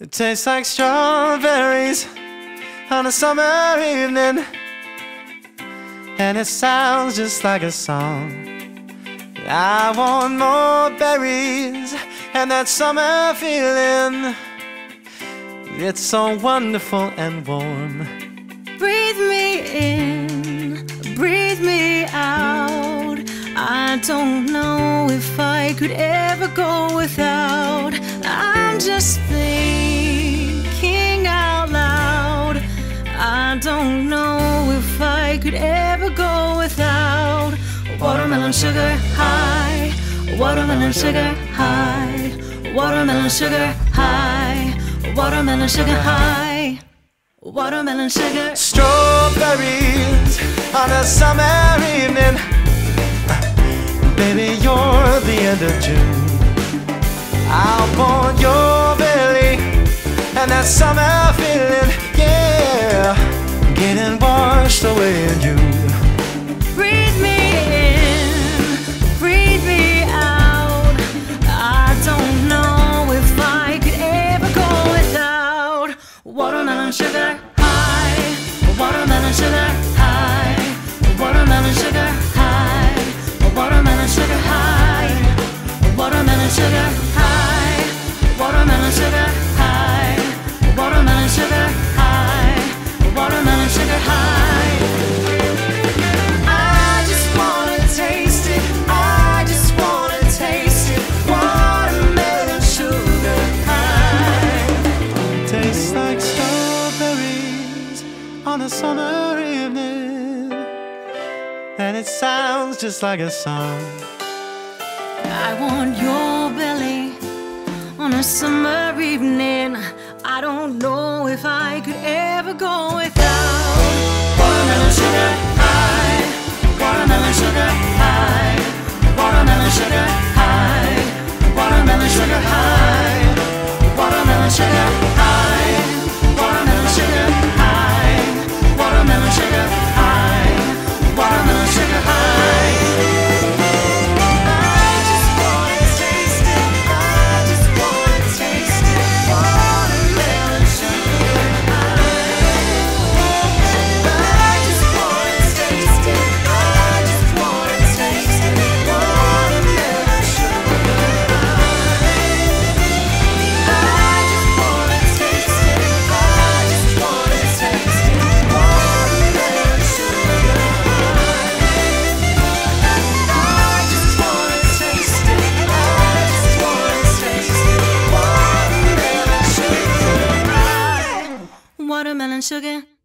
It tastes like strawberries on a summer evening, and it sounds just like a song. I want more berries and that summer feeling. It's so wonderful and warm. Breathe me in, breathe me out. I don't know if I could ever go without. I'm just watermelon sugar high, watermelon sugar high, watermelon sugar high, watermelon sugar high. Watermelon sugar. Strawberries on a summer evening. Baby, you're the end of June. I'll want your belly and that summer feeling, yeah, getting washed away in you. Summer evening, and it sounds just like a song. I want your belly on a summer evening. I don't know if I could ever go without watermelon sugar Watermelon sugar.